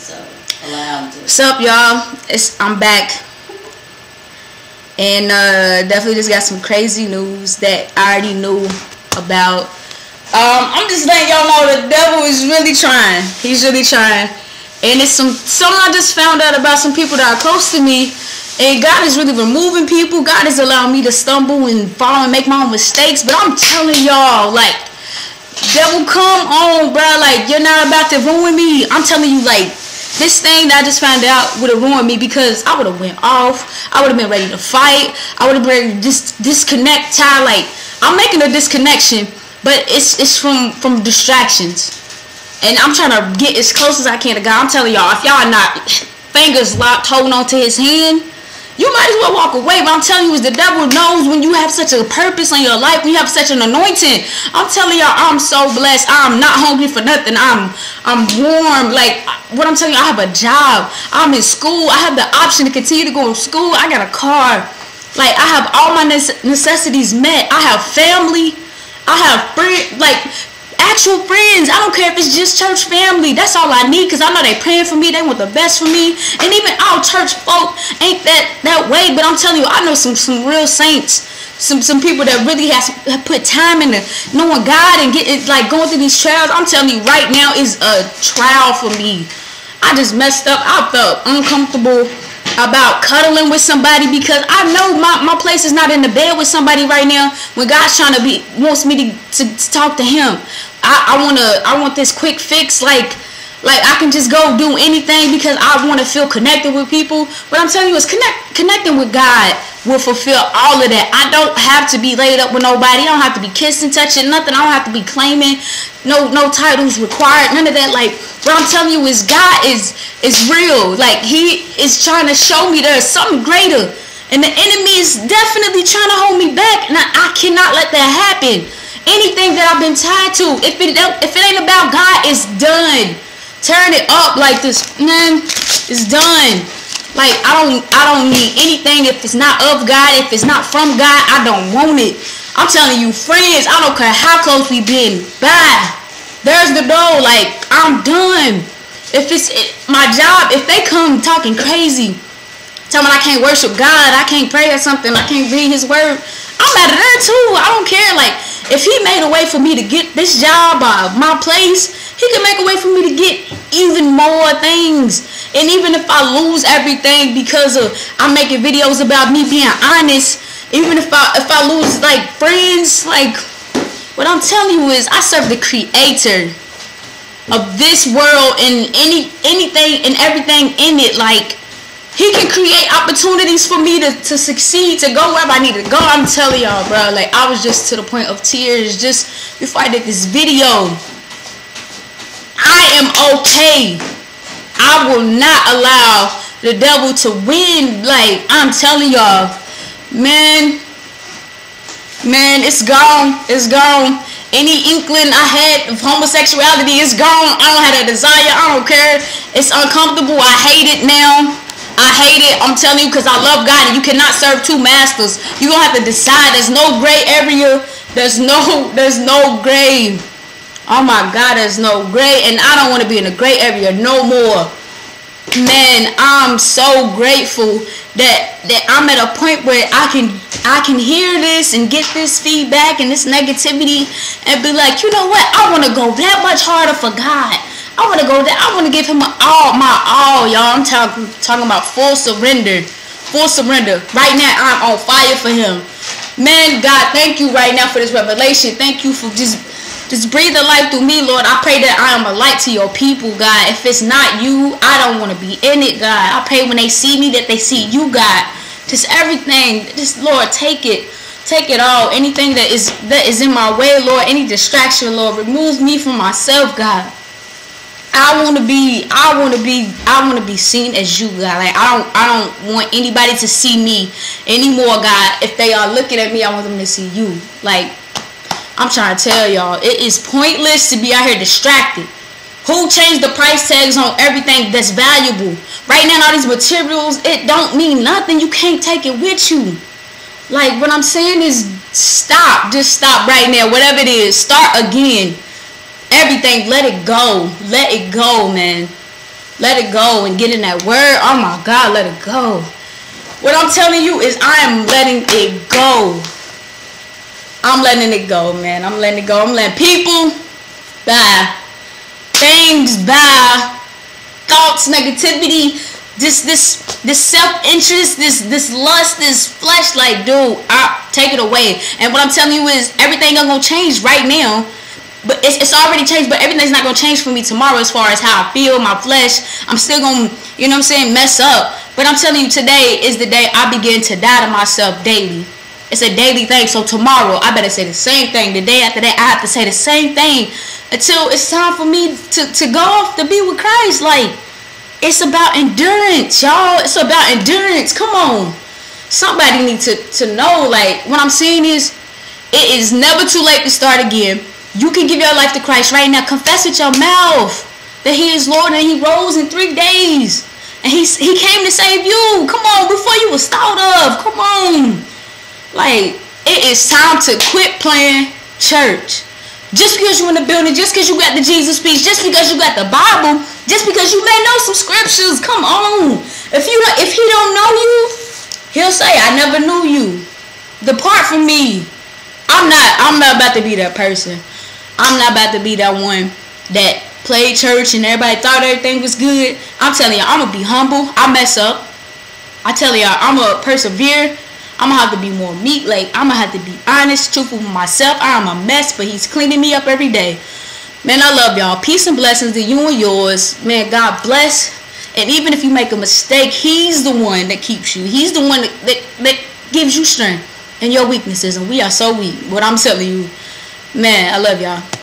So allow to. What's up, y'all? It's I'm back, and uh, definitely just got some crazy news that I already knew about. Um, I'm just letting y'all know the devil is really trying. He's really trying, and it's some something I just found out about some people that are close to me. And God is really removing people. God is allowing me to stumble and fall and make my own mistakes. But I'm telling y'all, like, devil, come on, bro. Like, you're not about to ruin me. I'm telling you, like, this thing that I just found out would have ruined me because I would have went off. I would have been ready to fight. I would have been ready to dis- disconnect. Tie like I'm making a disconnection, but it's it's from from distractions, and I'm trying to get as close as I can to God. I'm telling y'all, if y'all are not fingers locked, holding on to His hand. You might as well walk away, but I'm telling you, is the devil knows when you have such a purpose in your life, when you have such an anointing. I'm telling y'all, I'm so blessed. I'm not hungry for nothing. I'm I'm warm. Like what I'm telling you, I have a job. I'm in school. I have the option to continue to go to school. I got a car. Like I have all my necessities met. I have family. I have friends. Like actual friends. I don't care if it's just church family. That's all I need because I know they praying for me. They want the best for me. And even our church folk ain't that that way. But I'm telling you, I know some some real saints. Some some people that really has put time into knowing God and getting like going through these trials. I'm telling you, right now is a trial for me. I just messed up. I felt uncomfortable about cuddling with somebody because I know my, my place is not in the bed with somebody right now when God's trying to be wants me to, to, to talk to him. I, I wanna I want this quick fix like like I can just go do anything because I want to feel connected with people. What I'm telling you is connect connecting with God will fulfill all of that. I don't have to be laid up with nobody. I don't have to be kissing, touching, nothing. I don't have to be claiming no no titles required. None of that. Like what I'm telling you is God is is real. Like He is trying to show me there's something greater, and the enemy is definitely trying to hold me back, and I, I cannot let that happen. Anything that I've been tied to, if it if it ain't about God, it's done. Turn it up like this, man. It's done. Like I don't I don't need anything if it's not of God, if it's not from God, I don't want it. I'm telling you, friends, I don't care how close we been. Bye. There's the door. Like I'm done. If it's it, my job, if they come talking crazy, tell me I can't worship God, I can't pray or something, I can't read His word, I'm out of there too. I don't care. Like if He made a way for me to get this job, my place, He can make a way for me to get even more things. And even if I lose everything because of I'm making videos about me being honest, even if I if I lose like friends, like what I'm telling you is I serve the creator of this world and any anything and everything in it like he can create opportunities for me to, to succeed, to go wherever I need to go. I'm telling y'all, bro. Like I was just to the point of tears just before I did this video. I am okay. I will not allow the devil to win. Like I'm telling y'all, man, man, it's gone. It's gone. Any inkling I had of homosexuality is gone. I don't have that desire. I don't care. It's uncomfortable. I hate it now. I hate it. I'm telling you because I love God and you cannot serve two masters. You're gonna have to decide. There's no gray area. There's no there's no gray. Oh my God, there's no gray, and I don't want to be in a gray area no more. Man, I'm so grateful that that I'm at a point where I can I can hear this and get this feedback and this negativity and be like, you know what? I want to go that much harder for God. I want to go there. I want to give him all my all, y'all. I'm talking talking about full surrender, full surrender. Right now, I'm on fire for him. Man, God, thank you right now for this revelation. Thank you for just just breathe the life through me, Lord. I pray that I am a light to your people, God. If it's not you, I don't want to be in it, God. I pray when they see me that they see you, God. Just everything. Just Lord, take it. Take it all. Anything that is that is in my way, Lord, any distraction, Lord, remove me from myself, God. I want to be I want to be I want to be seen as you God like I don't I don't want anybody to see me anymore God if they are looking at me I want them to see you like I'm trying to tell y'all, it is pointless to be out here distracted. Who changed the price tags on everything that's valuable? Right now, all these materials, it don't mean nothing. You can't take it with you. Like, what I'm saying is stop. Just stop right now. Whatever it is, start again. Everything, let it go. Let it go, man. Let it go and get in that word. Oh my God, let it go. What I'm telling you is I am letting it go. I'm letting it go, man. I'm letting it go. I'm letting people bye. Things bye. Thoughts, negativity, this this this self-interest, this this lust, this flesh, like dude, I take it away. And what I'm telling you is everything I'm gonna change right now. But it's, it's already changed, but everything's not gonna change for me tomorrow as far as how I feel, my flesh. I'm still gonna, you know what I'm saying, mess up. But I'm telling you, today is the day I begin to die to myself daily. It's a daily thing. So tomorrow, I better say the same thing. The day after that, I have to say the same thing until it's time for me to, to go off to be with Christ. Like, it's about endurance, y'all. It's about endurance. Come on. Somebody need to, to know, like, what I'm saying is, it is never too late to start again. You can give your life to Christ right now. Confess with your mouth that He is Lord and He rose in three days. And he, he came to save you. Come on, before you. Come on. Like, it is time to quit playing church. Just because you're in the building, just because you got the Jesus speech, just because you got the Bible, just because you may know some scriptures, come on. If you if he don't know you, he'll say, I never knew you. Depart from me. I'm not I'm not about to be that person. I'm not about to be that one that played church and everybody thought everything was good. I'm telling you, I'm gonna be humble. I mess up. I tell y'all, I'm gonna persevere. I'm gonna have to be more meek. Like I'm gonna have to be honest, truthful with myself. I'm a mess, but He's cleaning me up every day. Man, I love y'all. Peace and blessings to you and yours. Man, God bless. And even if you make a mistake, He's the one that keeps you. He's the one that, that, that gives you strength and your weaknesses. And we are so weak. What I'm telling you, man, I love y'all.